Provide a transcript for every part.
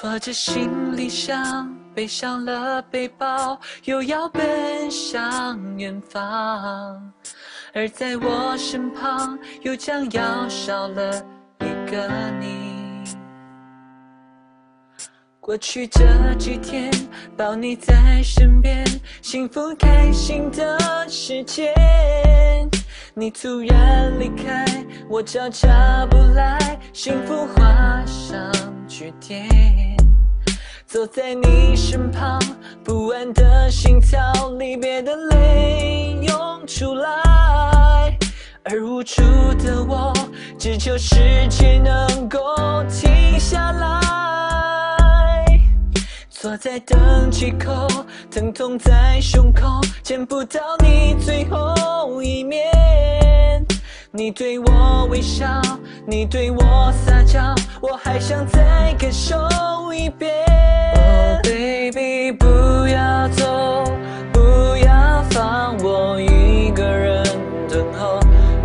拖着行李箱，背上了背包，又要奔向远方。而在我身旁，又将要少了一个你。过去这几天，抱你在身边，幸福开心的时间。你突然离开，我悄悄不来，幸福画上句点。坐在你身旁，不安的心跳，离别的泪涌出来，而无助的我，只求时间能够停下来。坐在登机口，疼痛在胸口，见不到你最后一面。你对我微笑，你对我撒娇，我还想再感受一遍。Oh baby，不要走，不要放我一个人等候。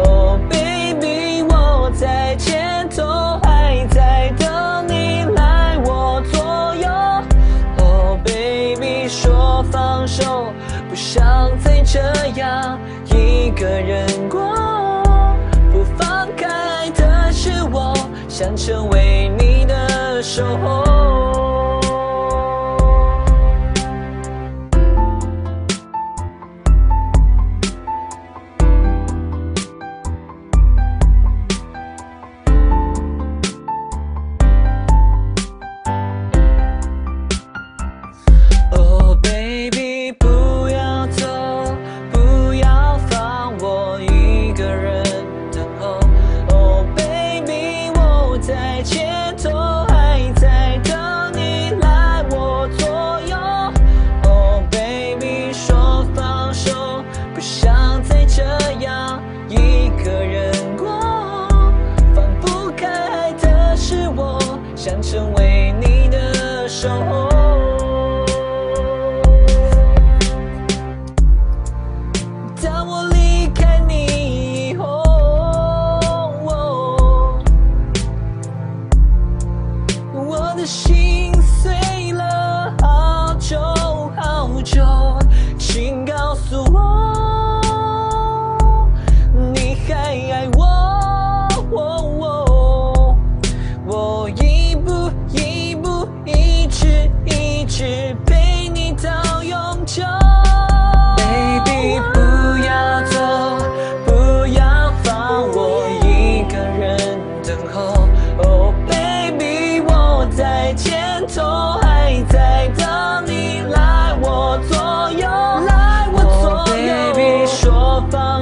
Oh baby，我在前头，还在等你来我左右。Oh baby，说放手，不想再这样一个人过。成为你的守候。的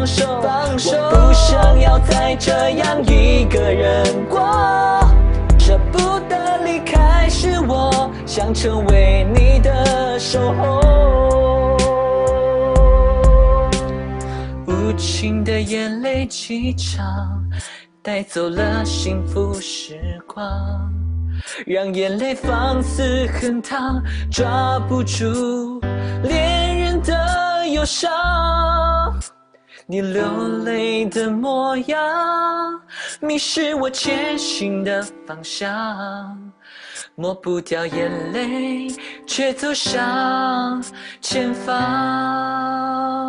放手，不想要再这样一个人过。舍不得离开是我，想成为你的守候。无情的眼泪几场，带走了幸福时光，让眼泪放肆横淌，抓不住恋人的忧伤。你流泪的模样，迷失我前行的方向，抹不掉眼泪，却走向前方。